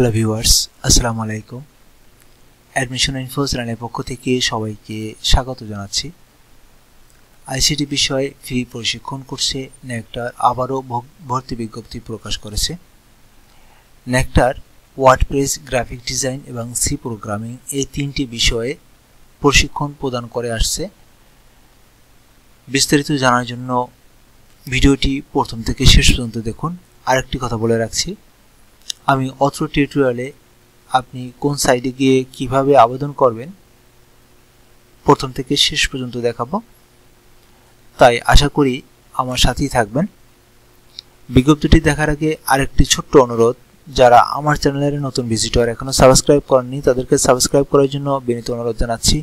Hello viewers আসসালামু আলাইকুম admission info চ্যানেলের পক্ষ থেকে সবাইকে স্বাগত জানাচ্ছি। আইসিটি বিষয়ে ফ্রি প্রশিক্ষণ কোর্সে নেকটার আবারও ভর্তি বিজ্ঞপ্তি প্রকাশ করেছে। নেকটার ওয়ার্ডপ্রেস গ্রাফিক ডিজাইন এবং সি প্রোগ্রামিং এই তিনটি বিষয়ে প্রশিক্ষণ প্রদান করে আসছে। বিস্তারিত জানার জন্য ভিডিওটি প্রথম থেকে শেষ পর্যন্ত দেখুন। আরেকটি কথা বলে রাখছি আমি অত্র টিউটোরিয়ালে আপনি কোন সাইডে গিয়ে কীভাবে আবেদন করবেন, প্রথম থেকে শেষ পর্যন্ত দেখাবো। তাই আশা করি আমার সাথেই থাকবেন। বিজ্ঞপ্তিটি দেখার আগে আরেকটি ছোট্ট অনুরোধ, যারা আমার চ্যানেলের নতুন ভিজিটর এখনও সাবস্ক্রাইব করেননি, তাদেরকে সাবস্ক্রাইব করার জন্য বিনীত অনুরোধ জানাচ্ছি।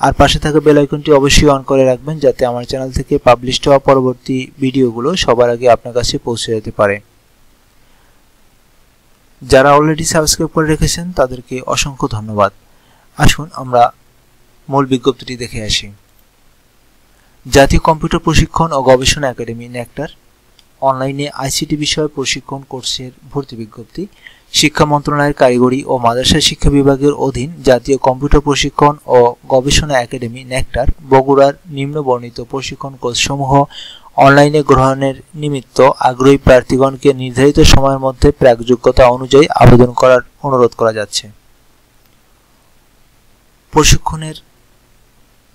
আর পাশে থাকা বেল আইকনটি অবশ্যই অন করে রাখবেন, যাতে আমার চ্যানেল থেকে পাবলিশ হওয়া পরবর্তী ভিডিওগুলো সবার আগে আপনার কাছে পৌঁছে যেতে পারে। যারা অলরেডি সাবস্ক্রাইব করে রেখেছেন, তাদেরকে অসংখ্য ধন্যবাদ। আসুন আমরা মূল বিজ্ঞপ্তিটি দেখে আসি। জাতীয় কম্পিউটার প্রশিক্ষণ ও গবেষণা একাডেমি নেকটার অনলাইনে আইসিটি বিষয়ে প্রশিক্ষণ কোর্সের ভর্তি বিজ্ঞপ্তি, শিক্ষা মন্ত্রণালয়ের কারিগরি ও মাদ্রাসা শিক্ষা বিভাগের অধীন জাতীয় কম্পিউটার প্রশিক্ষণ ও গবেষণা একাডেমি নেকটার বগুড়ার নিম্নবর্ণিত প্রশিক্ষণ কোর্সসমূহ অনলাইনে গ্রহণের নিমিত্ত আগ্রহী প্রার্থীগণকে নির্ধারিত সময়ের মধ্যে প্রাকযোগ্যতা অনুযায়ী আবেদন করার অনুরোধ করা যাচ্ছে। প্রশিক্ষণের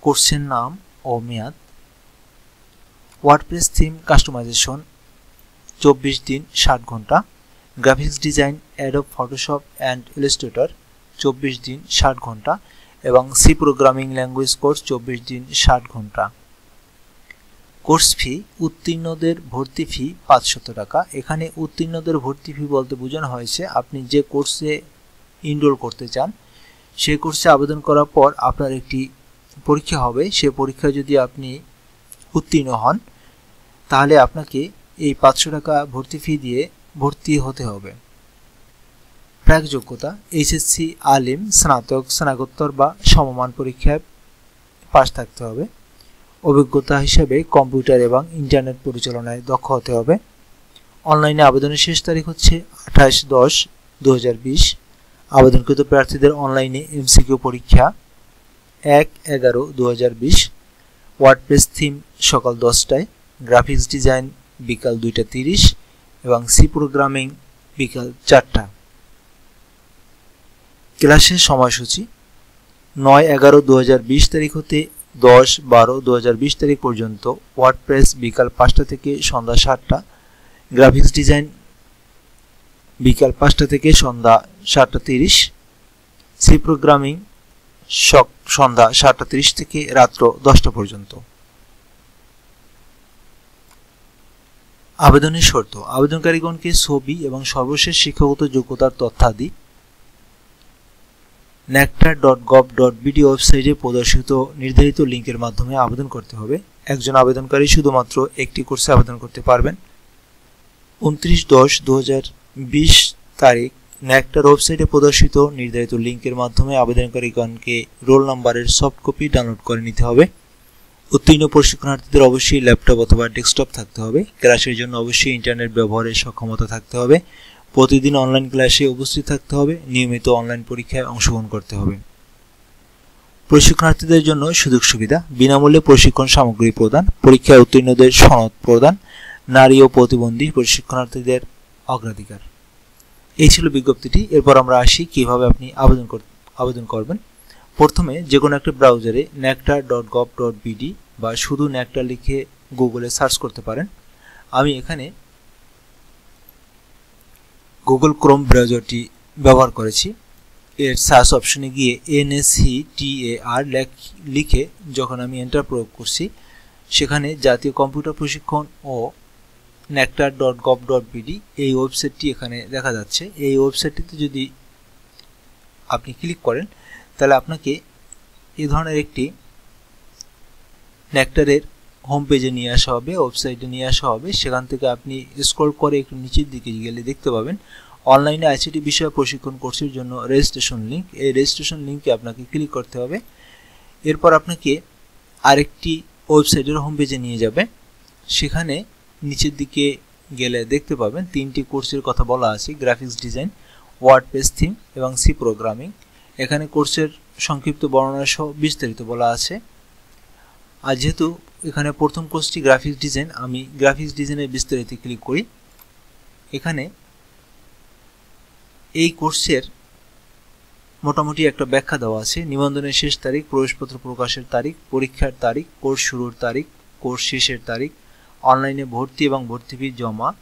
কোর্সের নাম ও মেয়াদ, ওয়ার্ডপ্রেস থিম কাস্টমাইজেশন, চব্বিশ দিন ষাট ঘণ্টা, graphics design, Adobe, Photoshop and Illustrator, চব্বিশ দিন ষাট ঘণ্টা এবং সি প্রোগ্রামিং ল্যাঙ্গুয়েজ কোর্স চব্বিশ দিন ষাট ঘণ্টা। কোর্স ফি, উত্তীর্ণদের ভর্তি ফি পাঁচশত টাকা। এখানে উত্তীর্ণদের ভর্তি ফি বলতে বোঝানো হয়েছে, আপনি যে কোর্সে ইনরোল করতে চান সেই কোর্সে আবেদন করার পর আপনার একটি পরীক্ষা হবে। সে পরীক্ষায় যদি আপনি উত্তীর্ণ হন, তাহলে আপনাকে এই পাঁচশো টাকা ভর্তি ফি দিয়ে ভর্তি হতে হবে। প্রাক যোগ্যতা, এইচএসসি আলিম, স্নাতক স্নাতকোত্তর বা সমমান পরীক্ষায় পাশ থাকতে হবে। অভিজ্ঞতা হিসেবে কম্পিউটার এবং ইন্টারনেট পরিচালনায় দক্ষ হতে হবে। অনলাইনে আবেদনের শেষ তারিখ হচ্ছে আঠাশ দশ দু আবেদনকৃত প্রার্থীদের অনলাইনে এমসিকিউ পরীক্ষা এক এগারো দু ওয়ার্ডপ্রেস থিম সকাল দশটায়, গ্রাফিক্স ডিজাইন বিকাল দুইটা তিরিশ এবং সি প্রোগ্রামিং বিকাল চারটা। ক্লাসের সময়সূচি নয় এগারো দু তারিখ হতে দশ বারো দু তারিখ পর্যন্ত ওয়ার্ডপ্রেস বিকাল পাঁচটা থেকে সন্ধ্যা সাতটা। গ্রাফিক্স ডিজাইন বিকাল পাঁচটা থেকে সন্ধ্যা সাতটা তিরিশ। সি প্রোগ্রামিং সন্ধ্যা সাতটা তিরিশ থেকে রাত্র দশটা পর্যন্ত। আবেদনের শর্ত, আবেদনকারীগণকে ছবি এবং সর্বশেষ শিক্ষাগত যোগ্যতার তথ্যাদি NECTAR dot gov dot BD ওয়েবসাইটে প্রদর্শিত নির্ধারিত লিঙ্কের মাধ্যমে আবেদন করতে হবে। একজন আবেদনকারী শুধুমাত্র একটি কোর্সে আবেদন করতে পারবেন। উনত্রিশ দশ দু বিশ তারিখ নেকটার ওয়েবসাইটে প্রদর্শিত নির্ধারিত লিঙ্কের মাধ্যমে আবেদনকারীগণকে রোল নাম্বারের সফট কপি ডাউনলোড করে নিতে হবে। উত্তীর্ণ প্রশিক্ষণার্থীদের অবশ্যই ল্যাপটপ অথবা ডেস্কটপ থাকতে হবে। ক্লাসের জন্য অবশ্যই ইন্টারনেট ব্যবহারের সক্ষমতা থাকতে হবে। প্রতিদিন অনলাইন ক্লাসে উপস্থিত থাকতে হবে। নিয়মিত অনলাইন পরীক্ষায় অংশগ্রহণ করতে হবে। প্রশিক্ষণার্থীদের জন্য সুযোগ সুবিধা। বিনামূল্যে প্রশিক্ষণ সামগ্রী প্রদান, পরীক্ষায় উত্তীর্ণদের সনদ প্রদান, নারী ও প্রতিবন্ধী প্রশিক্ষণার্থীদের অগ্রাধিকার। এই ছিল বিজ্ঞপ্তিটি। এরপর আমরা আসি কীভাবে আপনি আবেদন আবেদন করবেন। প্রথমে যে কোনো একটা ব্রাউজারে NECTAR dot gov dot BD বা শুধু নেকটার লিখে গুগলে সার্চ করতে পারেন। আমি এখানে গুগল ক্রোম ব্রাউজারটি ব্যবহার করেছি। এর সার্চ অপশনে গিয়ে এনএসি টি এ আর লিখে যখন আমি এন্টার প্রয়োগ করছি, সেখানে জাতীয় কম্পিউটার প্রশিক্ষণ ও NECTAR dot gov dot BD এই ওয়েবসাইটটি এখানে দেখা যাচ্ছে। এই ওয়েবসাইটটিতে যদি আপনি ক্লিক করেন তাহলে আপনাকে এ ধরনের একটি নেকটারের হোম পেজে নিয়ে আসা হবে ওয়েবসাইটে নিয়ে আসা হবে। সেখান থেকে আপনি স্ক্রল করে একটু নিচের দিকে গেলে দেখতে পাবেন অনলাইনে আইসিটি বিষয়ে প্রশিক্ষণ কোর্সের জন্য রেজিস্ট্রেশন লিঙ্ক এই রেজিস্ট্রেশন লিঙ্কে আপনাকে ক্লিক করতে হবে। এরপর আপনাকে আরেকটি ওয়েবসাইটের হোম পেজে নিয়ে যাবে। সেখানে নিচের দিকে গেলে দেখতে পাবেন, তিনটি কোর্সের কথা বলা আছে graphics design word page theme এবং সি প্রোগ্রামিং এখানে কোর্সের সংক্ষিপ্ত বর্ণনা সহ বিস্তারিত বলা আছে। আর যেহেতু এখানে প্রথম কোর্সটি গ্রাফিক্স ডিজাইন আমি গ্রাফিক্স ডিজাইনের বিস্তারিত ক্লিক করি। এখানে এই কোর্সের মোটামুটি একটা ব্যাখ্যা দেওয়া আছে। নিবন্ধনের শেষ তারিখ, প্রবেশপত্র প্রকাশের তারিখ, পরীক্ষার তারিখ, কোর্স শুরুর তারিখ, কোর্স শেষের তারিখ অনলাইনে ভর্তি এবং ভর্তি ফি জমা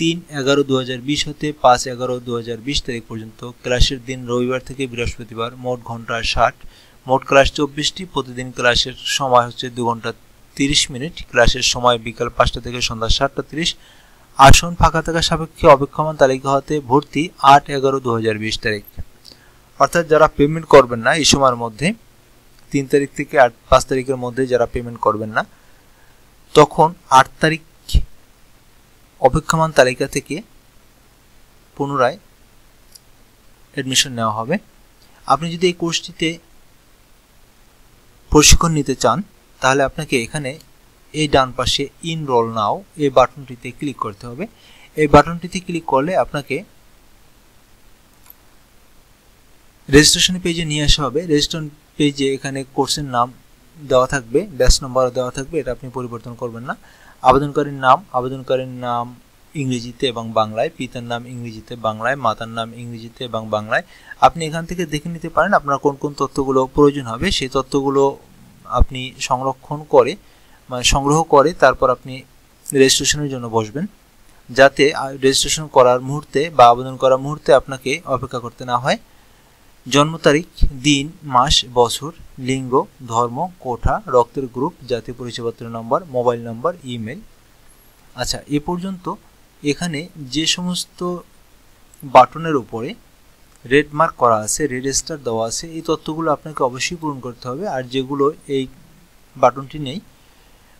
তিন এগারো দু হতে পাঁচ এগারো দু তারিখ পর্যন্ত ক্লাসের দিন রবিবার থেকে বৃহস্পতিবার মোট ঘণ্টা ষাট। মোট ক্লাস চব্বিশটি। প্রতিদিন ক্লাসের সময় হচ্ছে দু ঘণ্টা তিরিশ মিনিট। ক্লাসের সময় বিকাল পাঁচটা থেকে সন্ধ্যা সাতটা তিরিশ। আসন ফাঁকা থাকা সাপেক্ষে অপেক্ষমান তালিকা হতে ভর্তি আট এগারো দু তারিখ। অর্থাৎ যারা পেমেন্ট করবেন না এই সময়ের মধ্যে, তিন তারিখ থেকে আট, পাঁচ তারিখের মধ্যে যারা পেমেন্ট করবেন না, তখন আট তারিখ অপেক্ষমান তালিকা থেকে পুনরায় অ্যাডমিশন নেওয়া হবে। আপনি যদি এই কোর্সটিতে প্রশিক্ষণ নিতে চান, তাহলে আপনাকে এখানে এই ডান পাশে ইনরোল নাও এই বাটনটিতে ক্লিক করতে হবে। এই বাটনটিতে ক্লিক করলে আপনাকে রেজিস্ট্রেশন পেজে নিয়ে আসা হবে। রেজিস্ট্রেশন পেজে এখানে কোর্সের নাম দেওয়া থাকবে ব্যাচ নম্বর দেওয়া থাকবে, এটা আপনি পরিবর্তন করবেন না। আবেদনকারীর নাম আবেদনকারীর নাম ইংরেজিতে এবং বাংলায়, পিতার নাম ইংরেজিতে, বাংলায়, মাতার নাম ইংরেজিতে এবং বাংলায়। আপনি এখান থেকে দেখে নিতে পারেন আপনার কোন কোন তথ্যগুলো প্রয়োজন হবে। সেই তথ্যগুলো আপনি সংরক্ষণ করে মানে সংগ্রহ করে তারপর আপনি রেজিস্ট্রেশনের জন্য বসবেন। যাতে রেজিস্ট্রেশন করার মুহূর্তে বা আবেদন করার মুহূর্তে আপনাকে অপেক্ষা করতে না হয়। জন্ম তারিখ, দিন, মাস, বছর, লিঙ্গ, ধর্ম, কোঠা, রক্তের গ্রুপ, জাতীয় পরিচয়পত্র নম্বর, মোবাইল নম্বর, ইমেল। আচ্ছা এ পর্যন্ত এখানে যে সমস্ত বাটনের উপরে রেড মার্ক করা আছে রেড স্টার দেওয়া আছে, এই তথ্যগুলো আপনাকে অবশ্যই পূরণ করতে হবে। আর যেগুলো এই বাটনটি নেই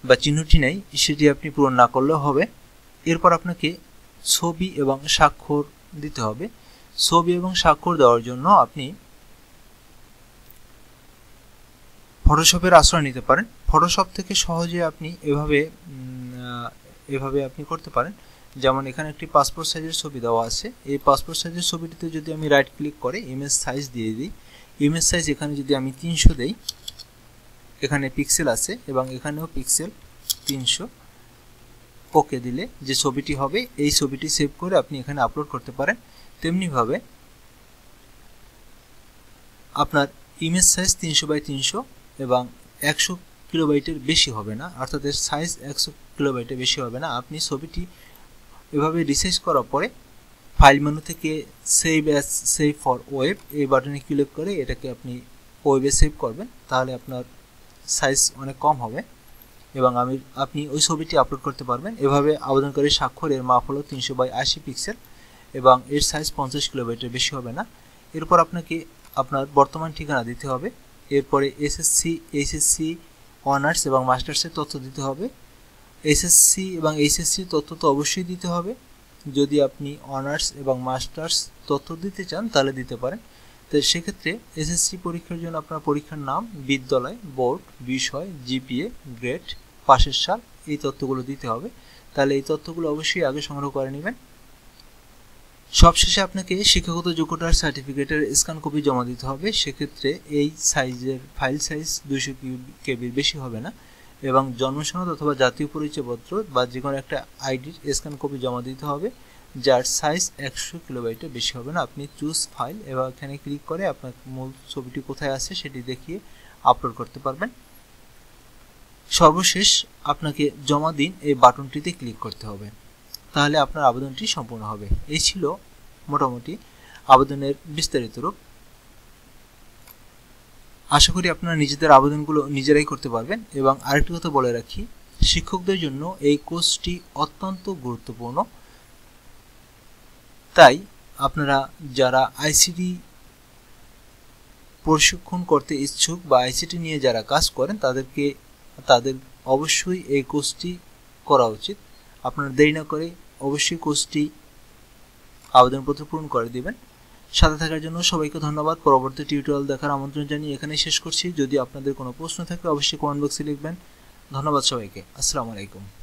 বা চিহ্নটি নেই, সেটি আপনি পূরণ না করলেও হবে। এরপর আপনাকে ছবি এবং স্বাক্ষর দিতে হবে। ছবি এবং স্বাক্ষর দেওয়ার জন্য আপনি ফটোশপের আশ্রয় নিতে পারেন। ফটোশপ থেকে সহজে আপনি এভাবে এভাবে আপনি করতে পারেন। যেমন এখানে একটি পাসপোর্ট সাইজের ছবি দেওয়া আছে। এই পাসপোর্ট সাইজের ছবিটিতে যদি আমি রাইট ক্লিক করে ইমেজ সাইজ দিয়ে দিই ইমেজ সাইজ এখানে যদি আমি তিনশো দেই, এখানে পিক্সেল আছে এবং এখানেও পিক্সেল তিনশো। ওকে দিলে যে ছবিটি হবে, এই ছবিটি সেভ করে আপনি এখানে আপলোড করতে পারেন। তেমনিভাবে আপনার ইমেজ সাইজ তিনশো বাই তিনশো এবং একশো কিলোবাইটের বেশি হবে না, অর্থাৎ এর সাইজ একশো কিলোবাইটের বেশি হবে না। আপনি ছবিটি এভাবে রিসাইজ করার পরে ফাইল মেনু থেকে save as save for web এই বাটনে ক্লিক করে এটাকে আপনি ওয়েবে সেভ করবেন, তাহলে আপনার সাইজ অনেক কম হবে এবং আমি, আপনি ওই ছবিটি আপলোড করতে পারবেন। এভাবে আবেদনকারী স্বাক্ষর এর মাপ হলো তিনশো বাই আশি পিক্সেল এবং এর সাইজ পঞ্চাশ কিলোমিটার বেশি হবে না। এরপর আপনাকে আপনার বর্তমান ঠিকানা দিতে হবে। এরপরে এসএসসি এইচএসসি অনার্স এবং মাস্টার্সের তথ্য দিতে হবে। এসএসসি এবং এইচএসসি তথ্য তো অবশ্যই দিতে হবে। যদি আপনি অনার্স এবং মাস্টার্স তথ্য দিতে চান, তাহলে দিতে পারেন। তো সেক্ষেত্রে এসএসসি পরীক্ষার জন্য আপনার পরীক্ষার নাম, বিদ্যালয় বোর্ড বিষয় জিপিএ গ্রেড পাশের সাল, এই তথ্যগুলো দিতে হবে। তাহলে এই তথ্যগুলো অবশ্যই আগে সংগ্রহ করে নেবেন। সবশেষে আপনাকে শিক্ষাগত যোগ্যতার সার্টিফিকেটের স্ক্যান কপি জমা দিতে হবে। সেক্ষেত্রে এই সাইজের ফাইল সাইজ দুশো কেবির বেশি হবে না এবং জন্মসনদ অথবা জাতীয় পরিচয়পত্র বা যে কোনো একটা আইডির স্ক্যান কপি জমা দিতে হবে, যার সাইজ একশো কিলোবাইটের বেশি হবে না। আপনি চুজ ফাইল এবং এখানে ক্লিক করে আপনার মূল ছবিটি কোথায় আছে সেটি দেখিয়ে আপলোড করতে পারবেন। সর্বশেষ আপনাকে জমা দিন এই বাটনটিতে ক্লিক করতে হবে। তাহলে আপনার আবেদনটি সম্পূর্ণ হবে। এই ছিল মোটামুটি আবেদনের বিস্তারিত রূপ। আশা করি আপনারা নিজেদের আবেদনগুলো নিজেরাই করতে পারবেন এবং আরেকটি কথা বলে রাখি, শিক্ষকদের জন্য এই কোর্সটি অত্যন্ত গুরুত্বপূর্ণ। তাই আপনারা যারা আইসিডি প্রশিক্ষণ করতে ইচ্ছুক বা আইসিটি নিয়ে যারা কাজ করেন, তাদেরকে, তাদের অবশ্যই এই কোর্সটি করা উচিত। আপনারা দেরি না করে অবশ্যই কোর্সটি আবেদনপত্র পূরণ করে দেবেন। সাথে থাকার জন্য সবাইকে ধন্যবাদ। পরবর্তী টিউটোরিয়াল দেখার আমন্ত্রণ জানিয়ে এখানে শেষ করছি। যদি আপনাদের কোনো প্রশ্ন থাকে, অবশ্যই কমেন্ট বক্সে লিখবেন। ধন্যবাদ সবাইকে। আসসালামু আলাইকুম।